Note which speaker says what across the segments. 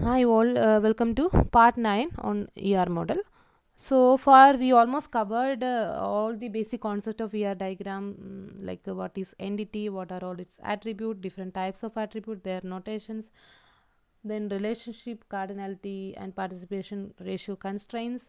Speaker 1: Hi all, uh, welcome to part 9 on ER model. So far we almost covered uh, all the basic concept of ER diagram mm, like uh, what is entity, what are all its attribute, different types of attribute, their notations, then relationship, cardinality and participation ratio constraints.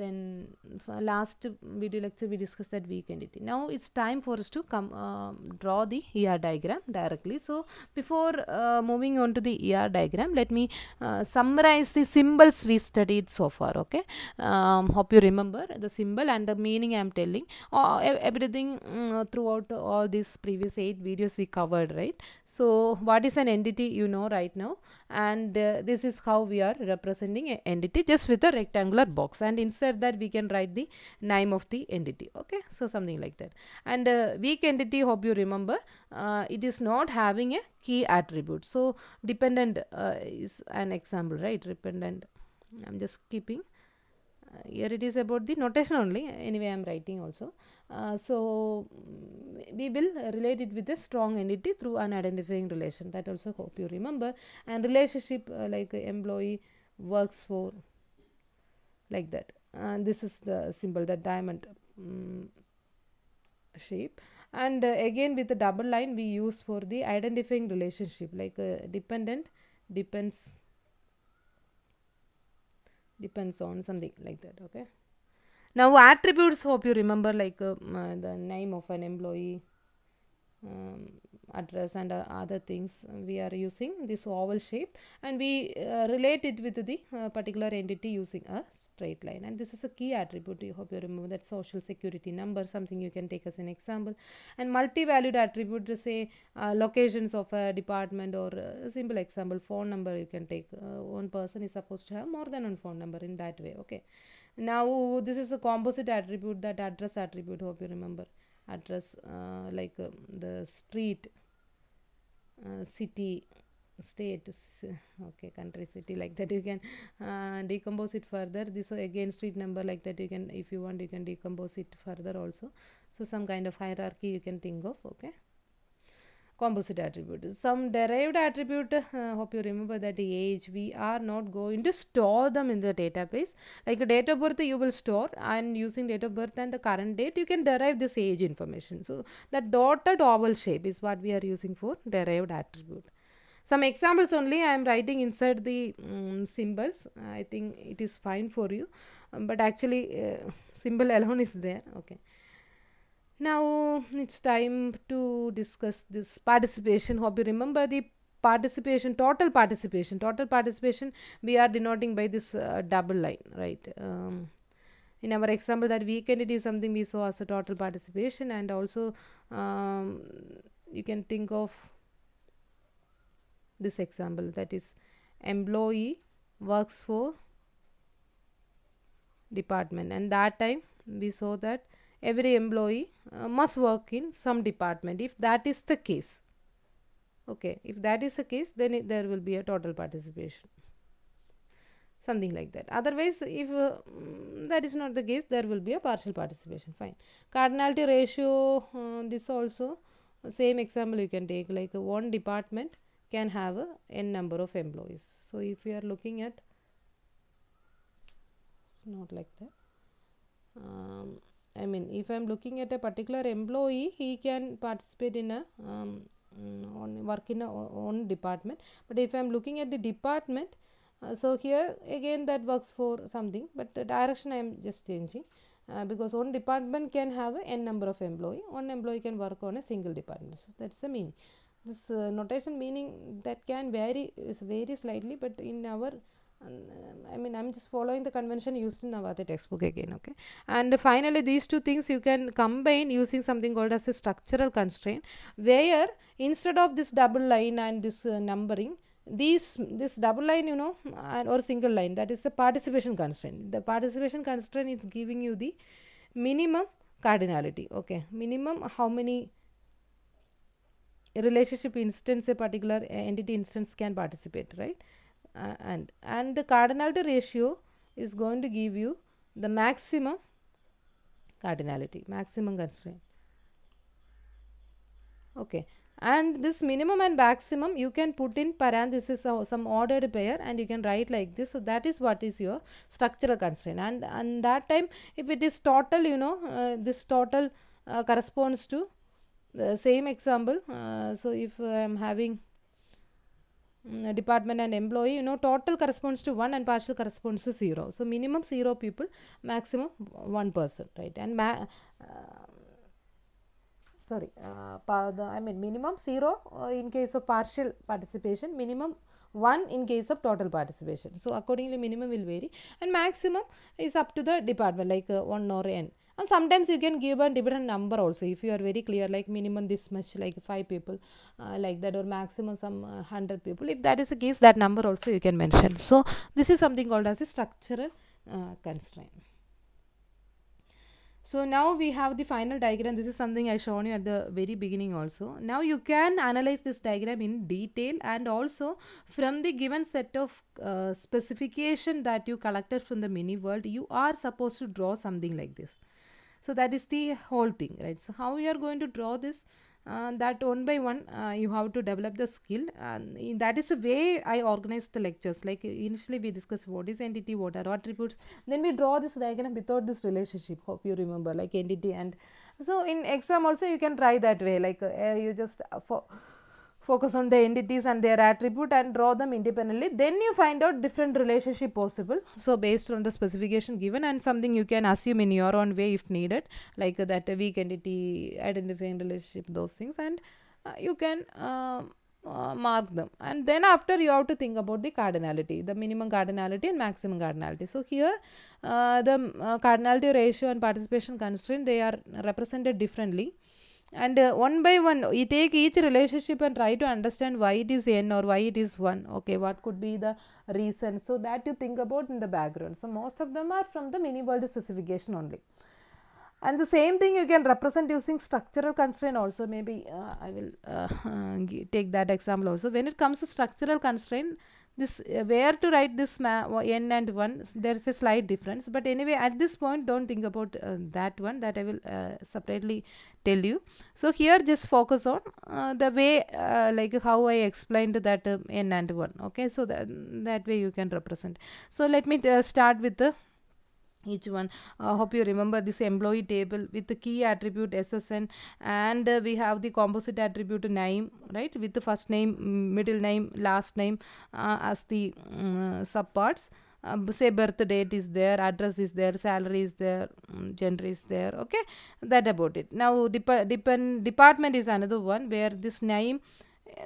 Speaker 1: Then last video lecture we discussed that weak entity. Now it's time for us to come uh, draw the ER diagram directly. So before uh, moving on to the ER diagram, let me uh, summarize the symbols we studied so far. Okay, um, hope you remember the symbol and the meaning I am telling. Uh, everything mm, throughout all these previous eight videos we covered, right? So what is an entity? You know right now, and uh, this is how we are representing an entity just with a rectangular box, and inside that we can write the name of the entity. Okay, so something like that. And uh, weak entity, hope you remember, uh, it is not having a key attribute. So dependent uh, is an example, right? Dependent. I'm just keeping. Uh, here it is about the notation only. Anyway, I'm writing also. Uh, so mm, we will relate it with a strong entity through an identifying relation. That also hope you remember. And relationship uh, like employee works for like that. And this is the symbol, the diamond mm, shape. And uh, again with the double line we use for the identifying relationship like uh, dependent depends depends on something like that okay? Now attributes hope you remember like uh, the name of an employee um, address and uh, other things we are using this oval shape. And we uh, relate it with the uh, particular entity using a straight line. And this is a key attribute. You hope you remember that social security number something you can take as an example. And multi-valued attribute say locations of a department or a simple example phone number you can take. One person is supposed to have more than one phone number in that way. Okay. Now this is a composite attribute that address attribute hope you remember address uh, like um, the street uh, city state okay country city like that you can uh, decompose it further. This uh, again street number like that you can if you want you can decompose it further also. So some kind of hierarchy you can think of okay composite attribute. Some derived attribute uh, hope you remember that the age we are not going to store them in the database. Like a date of birth you will store and using date of birth and the current date you can derive this age information. So that dotted oval shape is what we are using for derived attribute. Some examples only i am writing inside the um, symbols. I think it is fine for you. Um, but actually uh, symbol alone is there okay now it's time to discuss this participation. Hope you remember the participation, total participation. Total participation we are denoting by this uh, double line, right? Um, in our example, that weak entity is something we saw as a total participation, and also um, you can think of this example that is employee works for department, and that time we saw that every employee uh, must work in some department. If that is the case okay if that is the case then it, there will be a total participation. Something like that. Otherwise if uh, mm, that is not the case there will be a partial participation. Fine. Cardinality ratio uh, this also same example you can take. Like uh, one department can have a n number of employees. So if you are looking at it's not like that. Um, I mean, if I'm looking at a particular employee, he can participate in a um, mm, on work in a own department. But if I'm looking at the department, uh, so here again that works for something, but the direction I am just changing. Uh, because one department can have a n number of employee, one employee can work on a single department. So that's the meaning. This uh, notation meaning that can vary is vary slightly, but in our I mean, I'm just following the convention used in Navathe textbook again, okay. And finally, these two things you can combine using something called as a structural constraint, where instead of this double line and this uh, numbering, these this double line, you know, or single line, that is the participation constraint. The participation constraint is giving you the minimum cardinality, okay. Minimum how many relationship instance a particular uh, entity instance can participate, right? Uh, and and the cardinality ratio is going to give you the maximum cardinality maximum constraint. Okay. And this minimum and maximum you can put in parenthesis or some ordered pair and you can write like this. So that is what is your structural constraint. And and that time if it is total you know uh, this total uh, corresponds to the same example uh, so if i am having department and employee you know total corresponds to 1 and partial corresponds to 0 so minimum 0 people maximum 1 person right? And ma- uh, sorry uh, the, i mean minimum 0 uh, in case of partial participation minimum 1 in case of total participation. So accordingly minimum will vary and maximum is up to the department like uh, 1 or n and sometimes you can give a different number also if you are very clear like minimum this much like 5 people uh, like that or maximum some uh, 100 people if that is the case that number also you can mention so this is something called as a structural uh, constraint so now we have the final diagram. This is something I shown you at the very beginning also. Now you can analyze this diagram in detail and also from the given set of uh, specification that you collected from the mini world, you are supposed to draw something like this. So that is the whole thing, right? So how you are going to draw this? Uh, that one by one uh, you have to develop the skill and that is the way i organize the lectures like initially we discussed what is entity what are attributes then we draw this diagram without this relationship hope you remember like entity and so in exam also you can try that way like uh, you just uh, fo- focus on the entities and their attribute and draw them independently then you find out different relationship possible. So based on the specification given and something you can assume in your own way if needed like uh, that uh, weak entity identifying relationship those things and uh, you can uh, uh, mark them. And then after you have to think about the cardinality the minimum cardinality and maximum cardinality. So here uh, the uh, cardinality ratio and participation constraint they are represented differently and uh, one by one you take each relationship and try to understand why it is n or why it is 1 okay what could be the reason? So that you think about in the background. So most of them are from the mini world specification only. And the same thing you can represent using structural constraint also. Maybe uh, i will uh, uh, take that example also. When it comes to structural constraint this uh, where to write this ma- n and 1 there is a slight difference but anyway at this point don't think about uh, that one that i will uh, separately tell you. So here just focus on uh, the way uh, like how i explained that uh, n and 1 okay? So that that way you can represent. So let me uh, start with the each one. Uh, hope you remember this employee table with the key attribute ssn and uh, we have the composite attribute name right? With the first name mm, middle name last name uh, as the mm, subparts. Uh, say birth date is there address is there salary is there mm, gender is there okay? That about it. Now dep- depend department is another one where this name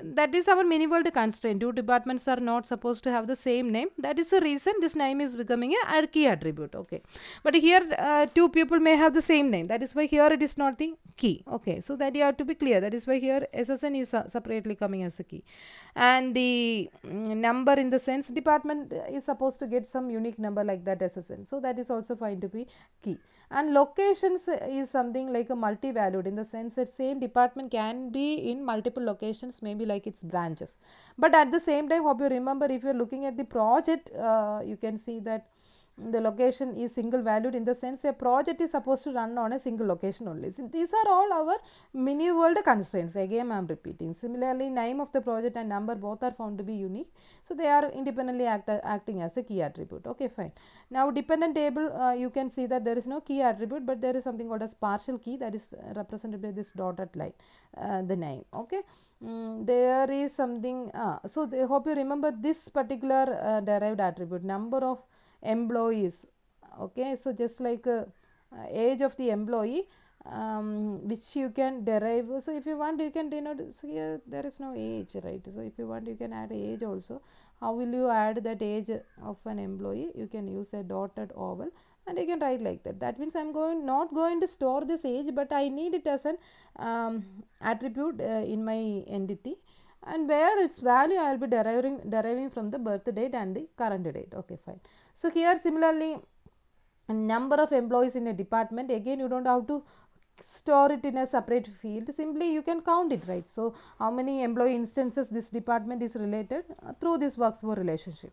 Speaker 1: that is our mini world constraint. Two departments are not supposed to have the same name. That is the reason this name is becoming a key attribute okay? But here uh, two people may have the same name. That is why here it is not the key. Okay so that you have to be clear. That is why here ssn is uh, separately coming as a key. And the mm, number in the sense department is supposed to get some unique number like that ssn so that is also fine to be key. And locations uh, is something like a multi-valued in the sense that same department can be in multiple locations maybe like its branches. But at the same time hope you remember if you're looking at the project uh, you can see that the location is single valued in the sense a project is supposed to run on a single location only. So these are all our mini world constraints. Again, I am repeating. Similarly, name of the project and number both are found to be unique. So they are independently act, acting as a key attribute. Okay, fine. Now, dependent table, uh, you can see that there is no key attribute, but there is something called as partial key that is represented by this dotted line, uh, the name. Okay. Mm, there is something, uh, so they hope you remember this particular uh, derived attribute, number of employees. Okay so just like uh, age of the employee um, which you can derive. So if you want you can denote so here there is no age right? So if you want you can add age also. How will you add that age of an employee? You can use a dotted oval and you can write like that. That means i'm going not going to store this age but i need it as an um, attribute uh, in my entity. And where its value i will be deriving deriving from the birth date and the current date. Okay fine so here similarly number of employees in a department again you don't have to store it in a separate field. Simply you can count it right? So how many employee instances this department is related? Uh, through this works for relationship.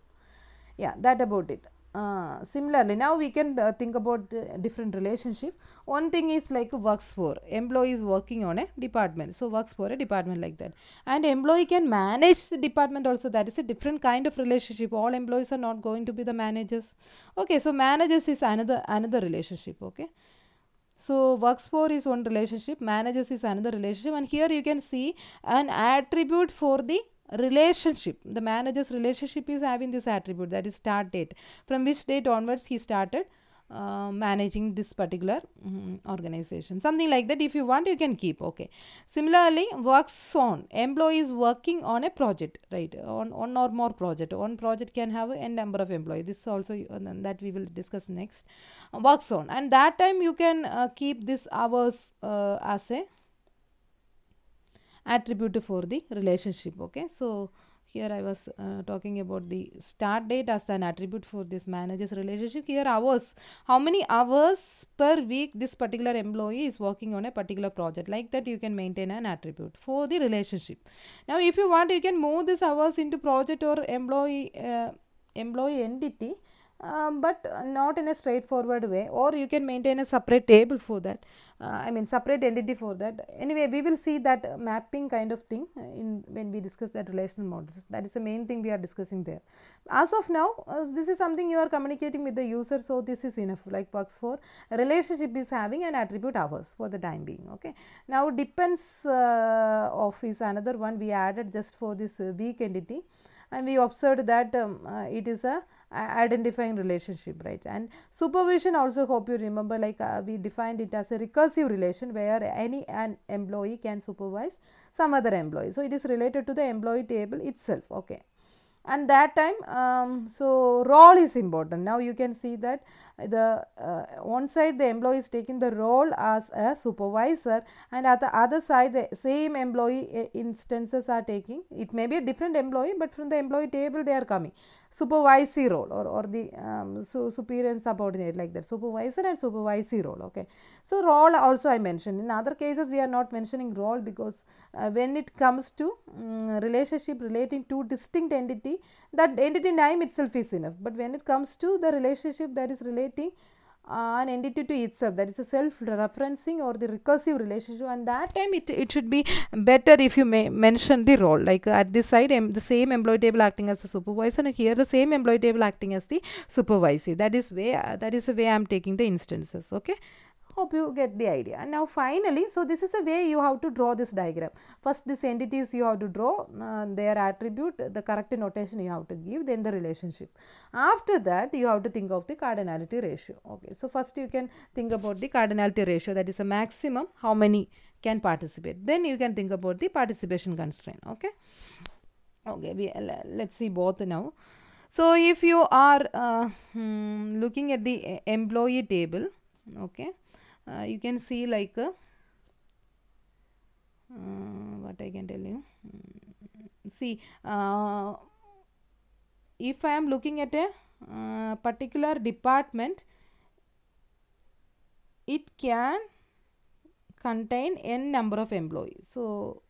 Speaker 1: Yeah that about it uh, similarly now we can uh, think about different relationship. One thing is like works for employee is working on a department. So works for a department like that. And employee can manage the department also. That is a different kind of relationship. All employees are not going to be the managers. Okay so managers is another another relationship okay? So works for is one relationship managers is another relationship. And here you can see an attribute for the relationship. The manager's relationship is having this attribute that is start date. From which date onwards he started uh, managing this particular mm, organization. Something like that if you want you can keep okay. Similarly works on. Employee is working on a project right? On one or more project. One project can have n number of employees this also uh, that we will discuss next. Uh, works on. And that time you can uh, keep this hours uh, as a attribute for the relationship okay? So here i was uh, talking about the start date as an attribute for this manager's relationship. Here hours. How many hours per week this particular employee is working on a particular project? Like that you can maintain an attribute for the relationship. Now if you want you can move this hours into project or employee uh, employee entity um, but not in a straightforward way or you can maintain a separate table for that. Uh, i mean separate entity for that. Anyway we will see that mapping kind of thing uh, in when we discuss that relational models. That is the main thing we are discussing there. As of now uh, this is something you are communicating with the user so this is enough like works for relationship is having an attribute hours for the time being okay? Now depends uh, of is another one we added just for this uh, weak entity. And we observed that um, uh, it is a identifying relationship right? And supervision also hope you remember like uh, we defined it as a recursive relation where any an employee can supervise some other employee. So it is related to the employee table itself okay? And that time um, so role is important. Now you can see that the uh, one side the employee is taking the role as a supervisor and at the other side the same employee uh, instances are taking. It may be a different employee but from the employee table they are coming supervisory role or, or the um, so superior and subordinate like that supervisor and supervisory role okay? So role also i mentioned. In other cases we are not mentioning role because uh, when it comes to um, relationship relating to distinct entity that entity name itself is enough. But when it comes to the relationship that is relating an entity to itself. That is a self referencing or the recursive relationship. And that time it, it should be better if you may mention the role. Like at this side the same employee table acting as a supervisor and here the same employee table acting as the supervisor that is way uh, that is the way i am taking the instances okay hope you get the idea. And now finally so this is the way you have to draw this diagram. First this entities you have to draw uh, their attribute the correct notation you have to give then the relationship. After that you have to think of the cardinality ratio. Okay so first you can think about the cardinality ratio that is a maximum how many can participate. Then you can think about the participation constraint okay? Okay we let's see both now. So if you are uh, hmm, looking at the employee table okay uh, you can see like uh, what I can tell you. See uh, if I am looking at a uh, particular department it can contain n number of employees. So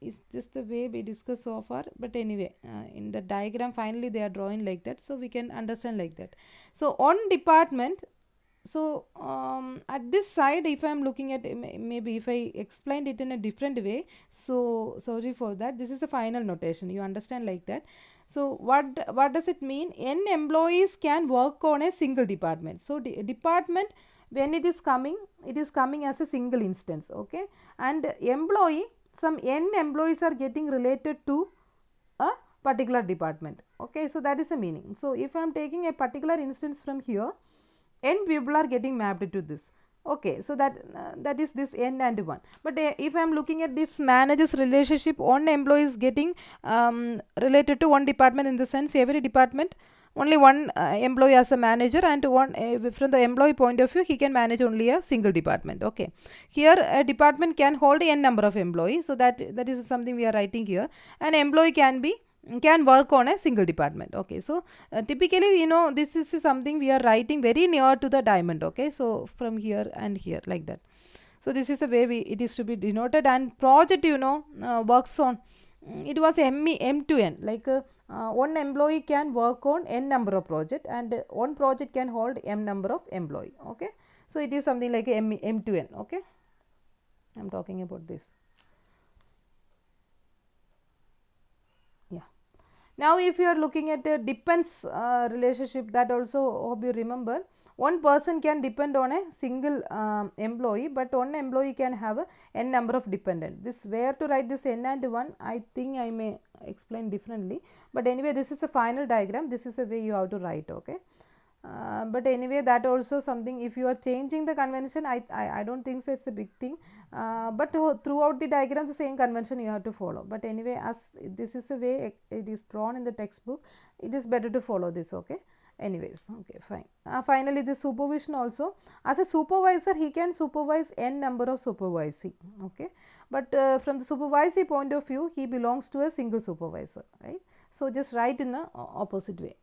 Speaker 1: is this the way we discuss so far. But anyway uh, in the diagram finally they are drawing like that. So we can understand like that. So on department so um, at this side if i am looking at maybe if i explained it in a different way so sorry for that. This is a final notation. You understand like that? So what what does it mean? N employees can work on a single department. So de department when it is coming it is coming as a single instance okay? And employee some n employees are getting related to a particular department okay? So that is the meaning. So if i am taking a particular instance from here n people are getting mapped to this. Okay so that uh, that is this n and 1 but uh, if i am looking at this managers relationship one employee is getting um, related to one department in the sense every department only one uh, employee as a manager and one uh, from the employee point of view he can manage only a single department. Okay. Here a department can hold n number of employees so that that is something we are writing here. An employee can be can work on a single department okay? So uh, typically you know this is something we are writing very near to the diamond okay? So from here and here like that. So this is the way we it is to be denoted and project you know uh, works on it was M, M to N like uh, uh, one employee can work on n number of project and one project can hold m number of employee okay? So it is something like m, m to n okay? I am talking about this yeah now if you are looking at a depends uh, relationship that also hope you remember. One person can depend on a single um, employee but one employee can have a n number of dependent. This where to write this n and 1 i think i may explain differently. But anyway this is a final diagram. This is a way you have to write okay uh, but anyway that also something if you are changing the convention I, I, I don't think so it's a big thing. Uh, but throughout the diagram the same convention you have to follow. But anyway as this is a way it is drawn in the textbook it is better to follow this okay? Anyways okay fine. Uh, finally the supervision also. As a supervisor he can supervise n number of supervisee okay? But uh, from the supervisee point of view he belongs to a single supervisor right? So just write in the opposite way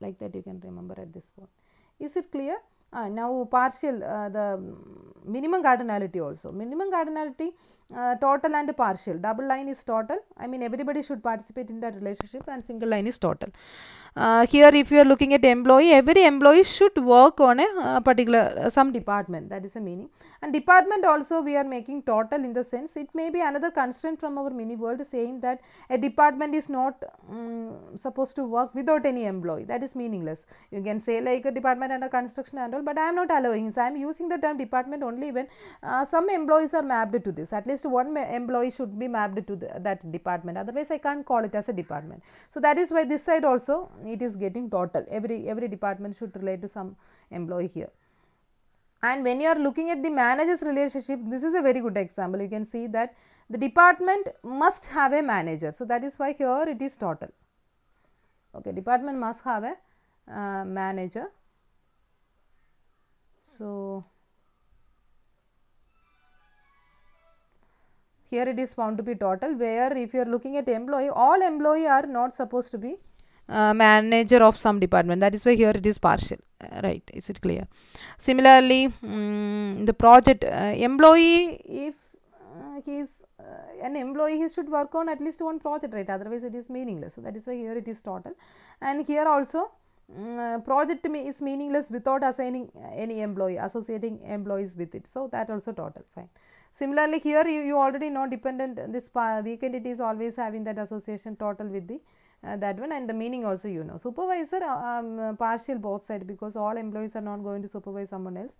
Speaker 1: like that you can remember at this point. Is it clear? Uh, now partial uh, the minimum cardinality also. Minimum cardinality uh, total and partial. Double line is total. I mean everybody should participate in that relationship and single line is total. Uh, here if you are looking at employee every employee should work on a uh, particular some department. That is a meaning. And department also we are making total in the sense it may be another constraint from our mini world saying that a department is not um, supposed to work without any employee. That is meaningless. You can say like a department under construction and but I am not allowing so I am using the term department only when uh, some employees are mapped to this at least one employee should be mapped to the, that department otherwise I can't call it as a department. So that is why this side also it is getting total every every department should relate to some employee here. And when you are looking at the managers relationship this is a very good example you can see that the department must have a manager. So that is why here it is total okay department must have a uh, manager. So here it is found to be total where if you are looking at employee all employee are not supposed to be uh, manager of some department. That is why here it is partial uh, right? Is it clear? Similarly um, the project uh, employee if uh, he is uh, an employee he should work on at least one project right? Otherwise it is meaningless. So that is why here it is total. And here also um, project me is meaningless without assigning any employee associating employees with it so that also total fine Similarly, here you, you already know dependent this weak entity is always having that association total with the uh, that one and the meaning also you know. Supervisor uh, um, partial both side because all employees are not going to supervise someone else.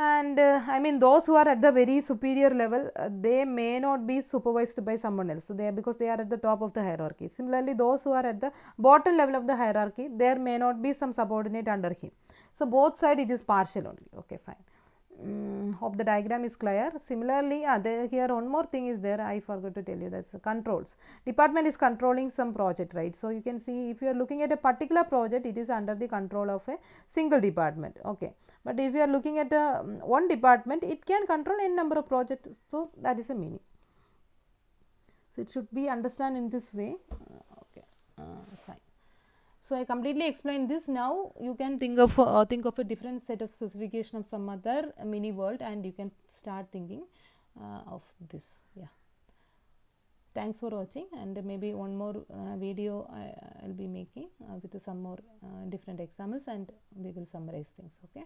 Speaker 1: And uh, I mean those who are at the very superior level uh, they may not be supervised by someone else. So, they are because they are at the top of the hierarchy. Similarly, those who are at the bottom level of the hierarchy there may not be some subordinate under him. So, both side it is partial only okay fine um, hope the diagram is clear. Similarly, uh, there, here one more thing is there I forgot to tell you that's controls. Department is controlling some project right. So, you can see if you are looking at a particular project it is under the control of a single department okay. But if you are looking at a, um, one department it can control n number of projects. So, that is a meaning. So, it should be understand in this way uh, okay uh. So, I completely explained this now you can think of uh, think of a different set of specification of some other mini world and you can start thinking uh, of this yeah. Thanks for watching and maybe one more uh, video I will be making uh, with some more uh, different examples and we will summarize things okay.